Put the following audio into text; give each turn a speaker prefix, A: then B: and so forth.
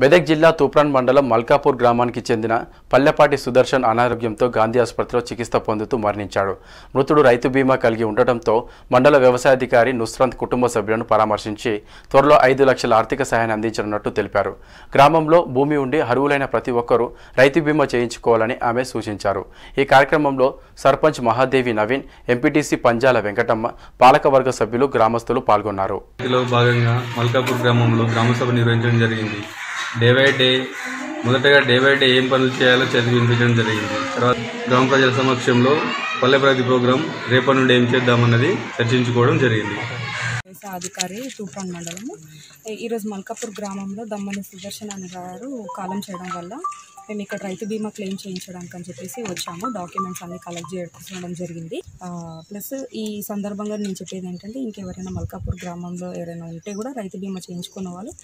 A: మెదక్ జిల్లా తూప్రాన్ మండలం మల్కాపూర్ గ్రామానికి చెందిన పల్లెపాటి సుదర్శన్ అనారోగ్యంతో గాంధీ ఆసుపత్రిలో చికిత్స పొందుతూ మరణించాడు. మృతుడు రైతు బీమా కలిగి ఉండటంతో మండల వ్యవసాయాధికారి నుస్రంత్ కుటుంబ సభ్యులను పరామర్శించి త్వరలో ఐదు లక్షల ఆర్థిక సహాయాన్ని అందించనున్నట్టు తెలిపారు. గ్రామంలో భూమి ఉండి అర్హులైన ప్రతి ఒక్కరూ రైతు బీమా చేయించుకోవాలని ఆమె సూచించారు. ఈ కార్యక్రమంలో సర్పంచ్ మహాదేవి నవీన్ ఎంపీటీసీ పంజాల వెంకటమ్మ పాలకవర్గ సభ్యులు గ్రామస్తులు పాల్గొన్నారు.
B: భాగంగా మల్కాపూర్ గ్రామంలో గ్రామసభ నిర్వహించడం జరిగింది. డే బై డే మొదటగా డే బై డే ఏం పనులు చేయాలో చదివించడం జరిగింది. తర్వాత గ్రామ ప్రజల సమక్షంలో పల్లె ప్రగతి ప్రోగ్రాం రేపటి నుండి ఏం చేద్దామన్నది చర్చించుకోవడం జరిగింది.
C: అధికారి తూఫాన్ మండలము. ఈరోజు మల్కాపూర్ గ్రామంలో దమ్మని సుదర్శన్ అనే గారు కాలం చేయడం వల్ల మేము ఇక్కడ రైతు బీమా క్లెయిమ్ చేయించడానికి అని చెప్పేసి వచ్చాము. డాక్యుమెంట్స్ అన్ని కలెక్ట్ చేయడం జరిగింది. ప్లస్ ఈ సందర్భంగా నేను చెప్పేది ఏంటంటే ఇంకెవరైనా మల్కాపూర్ గ్రామంలో ఎవరైనా ఉంటే కూడా రైతు బీమా చేయించుకున్న వాళ్ళు